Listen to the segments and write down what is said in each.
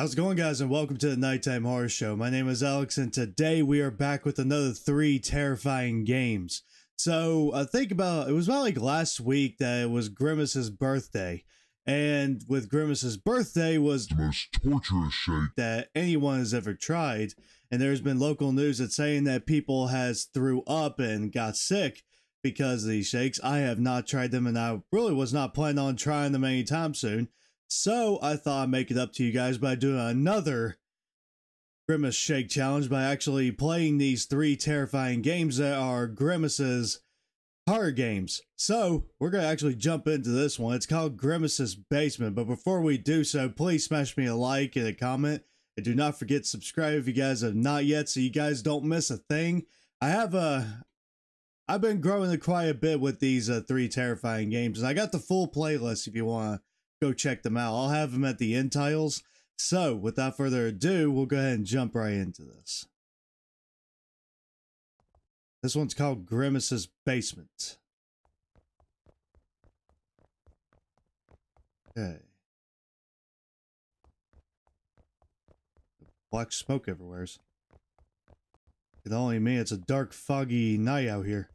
How's it going guys and welcome to the Nighttime Horror Show. My name is Alex and today we are back with another three terrifying games. So uh, think about, it was about like last week that it was Grimace's birthday. And with Grimace's birthday was the most torturous shake that anyone has ever tried. And there's been local news that's saying that people has threw up and got sick because of these shakes. I have not tried them and I really was not planning on trying them anytime soon. So I thought I'd make it up to you guys by doing another Grimace Shake Challenge by actually playing these three terrifying games that are Grimace's horror games. So we're going to actually jump into this one. It's called Grimace's Basement. But before we do so, please smash me a like and a comment. And do not forget subscribe if you guys have not yet so you guys don't miss a thing. I have a... I've been growing quite a bit with these uh, three terrifying games. And I got the full playlist if you want to go check them out. I'll have them at the end titles. So, without further ado, we'll go ahead and jump right into this. This one's called Grimace's Basement. Okay. Black smoke everywhere. It only me, it's a dark, foggy night out here.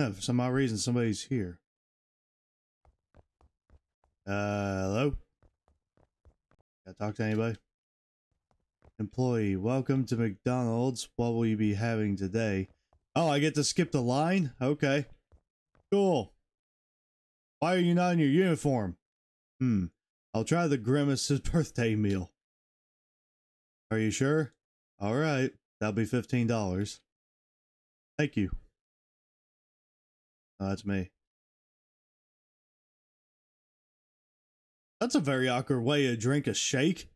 Oh, for some odd reason, somebody's here. Uh, hello? Gotta talk to anybody? Employee, welcome to McDonald's. What will you be having today? Oh, I get to skip the line? Okay. Cool. Why are you not in your uniform? Hmm. I'll try the Grimace's birthday meal. Are you sure? Alright. That'll be $15. Thank you. That's me. That's a very awkward way to drink a shake.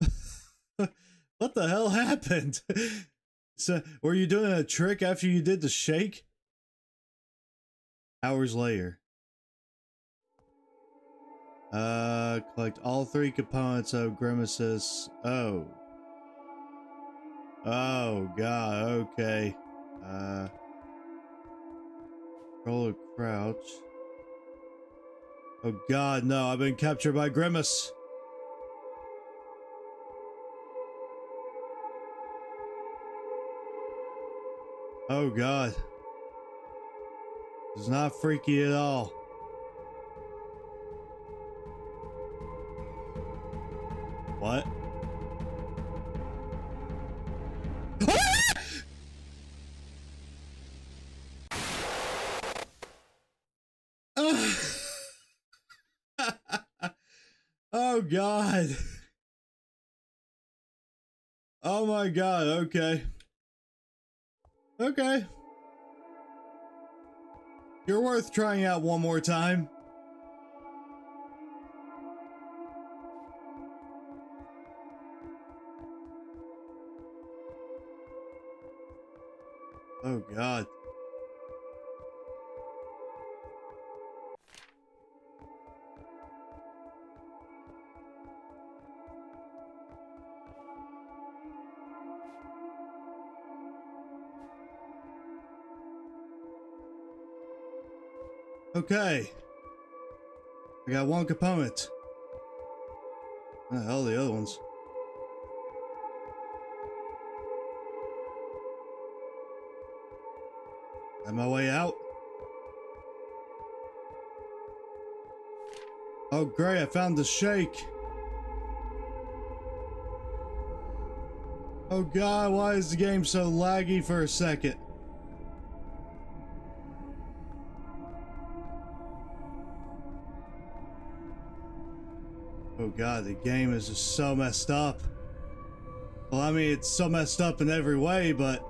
what the hell happened? so, were you doing a trick after you did the shake? Hours later. Uh, collect all three components of Grimace's. Oh. Oh god, okay. Uh roll crouch. Oh god, no, I've been captured by Grimace. Oh god. It's not freaky at all. What? Oh god. Oh my god, okay. Okay. You're worth trying out one more time. Oh god. Okay. I got one component. What the hell the other ones? On my way out. Oh great, I found the shake. Oh god, why is the game so laggy for a second? Oh god, the game is just so messed up. Well, I mean, it's so messed up in every way, but...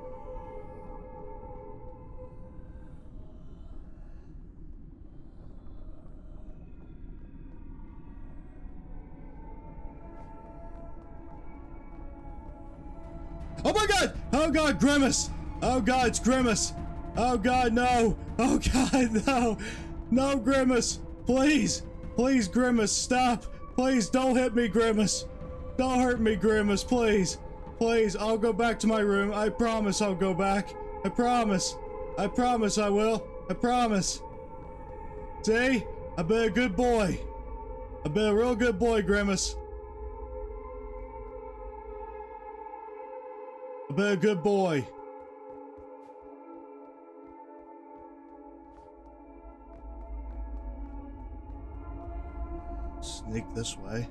Oh my god! Oh god, Grimace! Oh god, it's Grimace! Oh god, no! Oh god, no! No, Grimace! Please! Please, Grimace, stop! Please don't hit me, Grimace. Don't hurt me, Grimace, please. Please, I'll go back to my room. I promise I'll go back. I promise. I promise I will. I promise. See? I've been a good boy. I've been a real good boy, Grimace. I've been a good boy. Sneak this way.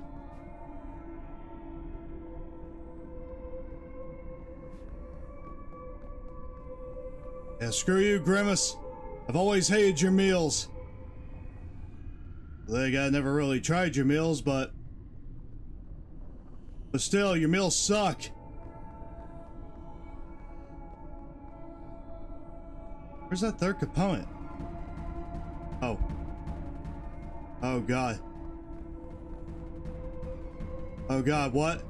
Yeah, screw you, Grimace. I've always hated your meals. Like, I never really tried your meals, but... But still, your meals suck. Where's that third component? Oh. Oh, God. Oh, God, what?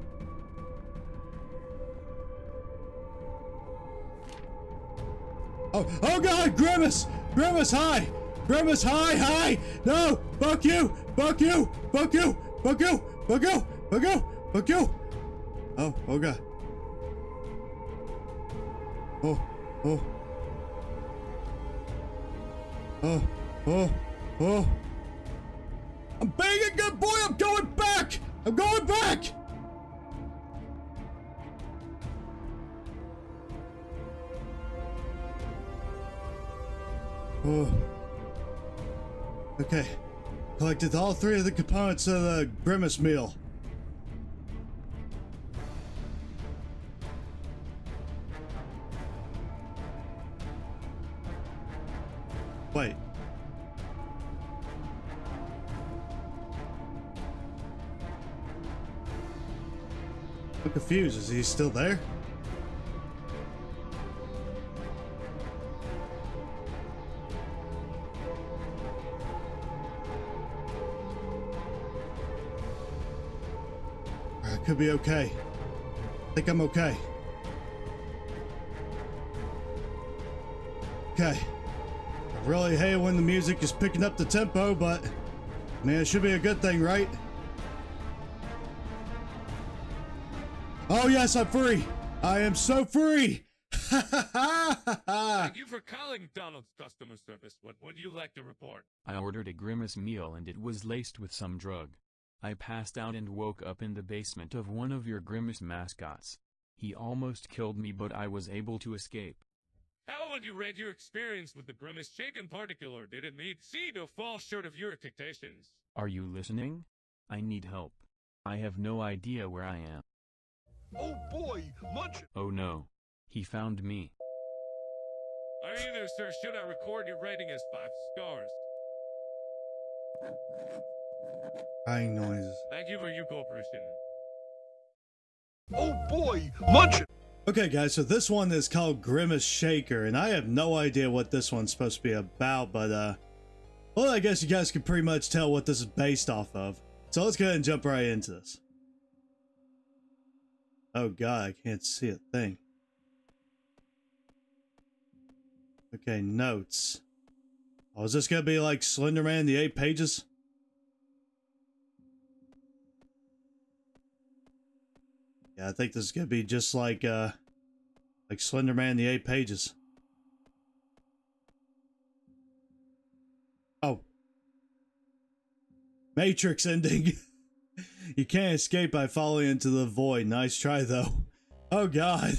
Oh, oh God, Grimace! Grimace, hi! Grimace, hi, hi! No! Fuck you! Fuck you! Fuck you! Fuck you! Fuck you! Fuck you! Fuck you! Oh, oh God. Oh, oh. Oh, oh, oh. I'm being a good boy! I'm going back! I'm going back! Oh. Okay. Collected all three of the components of the Grimace meal. I'm confused. Is he still there? I could be okay. I think I'm okay. Okay. I really hate when the music is picking up the tempo, but man, it should be a good thing, right? Oh yes, I'm free. I am so free. Thank you for calling Donald's customer service. What would you like to report? I ordered a grimace meal and it was laced with some drug. I passed out and woke up in the basement of one of your grimace mascots. He almost killed me but I was able to escape. How would you rate your experience with the Grimace Shake in particular? Did it meet C to fall short of your expectations? Are you listening? I need help. I have no idea where I am. Oh boy, Munch! Oh no. He found me. Are you there, sir? Should I record your rating as five stars? Crying noises. Thank you for your cooperation. Oh boy, Munch! Okay, guys, so this one is called Grimace Shaker, and I have no idea what this one's supposed to be about, but, uh, well, I guess you guys can pretty much tell what this is based off of. So let's go ahead and jump right into this. Oh god, I can't see a thing. Okay, notes. Oh, is this gonna be like Slenderman, the eight pages? Yeah, I think this is gonna be just like, uh, like Slenderman, the eight pages. Oh. Matrix ending. you can't escape by falling into the void. Nice try, though. Oh, God.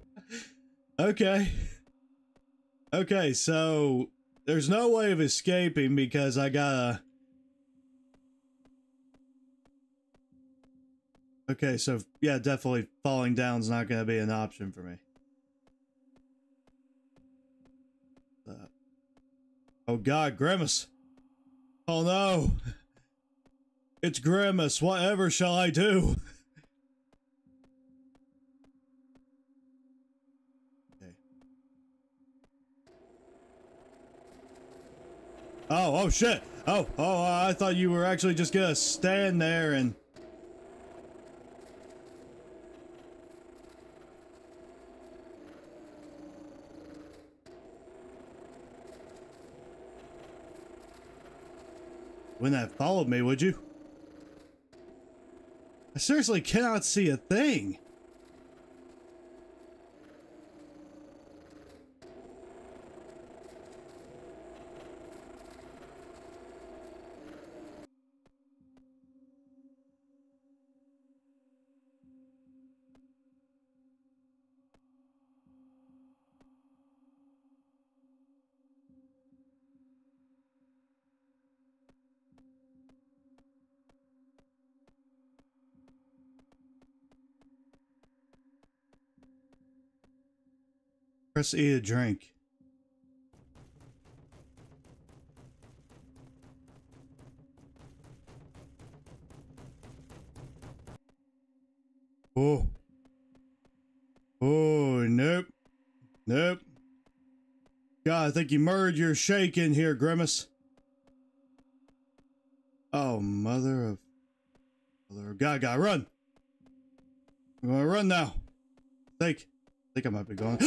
okay. Okay, so there's no way of escaping because I gotta... Okay, so yeah, definitely falling down is not going to be an option for me. Uh, oh god, Grimace! Oh no! It's Grimace, whatever shall I do? okay. Oh, oh shit! Oh, oh, uh, I thought you were actually just gonna stand there and... Wouldn't have followed me, would you? I seriously cannot see a thing. Press E to drink. Oh. Oh, nope. Nope. God, I think you murdered your shake in here, Grimace. Oh, mother of... Mother of God, God, run! I'm gonna run now. Think. Think I might be going.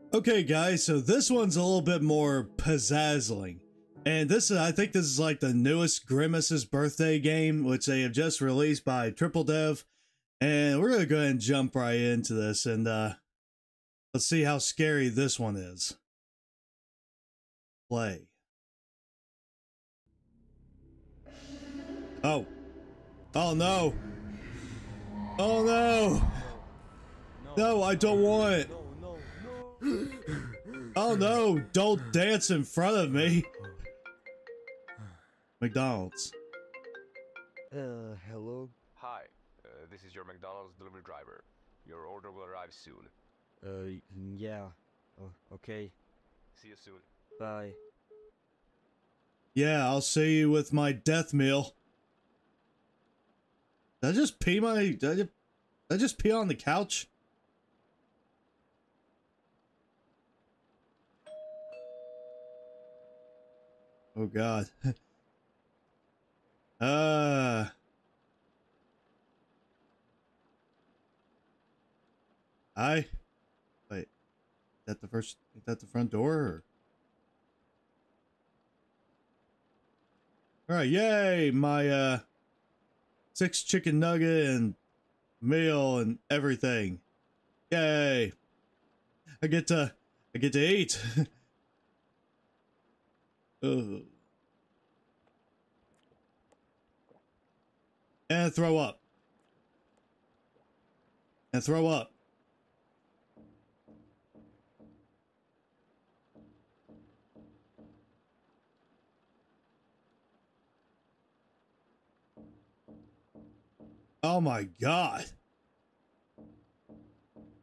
okay, guys, so this one's a little bit more pizzazzling. And this is, I think this is like the newest Grimace's birthday game, which they have just released by Triple Dev. And we're gonna go ahead and jump right into this and uh let's see how scary this one is. Play. Oh. Oh no. Oh no. No, I don't want it. Oh no, don't dance in front of me. McDonald's. Uh, hello? Hi, uh, this is your McDonald's delivery driver. Your order will arrive soon. Uh, yeah. Oh, okay. See you soon. Bye. Yeah, I'll see you with my death meal. Did I just pee my did I, ju- did I just pee on the couch? Oh god. uh I wait. Is that the first is that the front door or All right, yay! My uh six chicken nugget and meal and everything. Yay! I get to I get to eat. Ugh. And throw up. And throw up. Oh my god.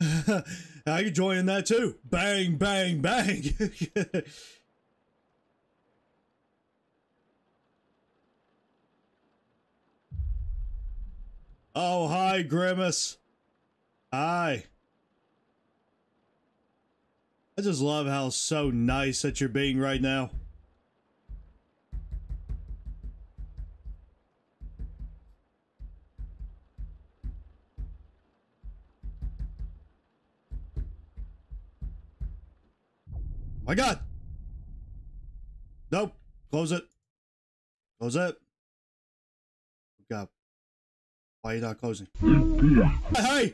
I can join in that too. Bang, bang, bang. oh, hi, Grimace. Hi. I just love how so nice that you're being right now. My God. Nope. Close it. Close it. God. Why are you not closing? hey!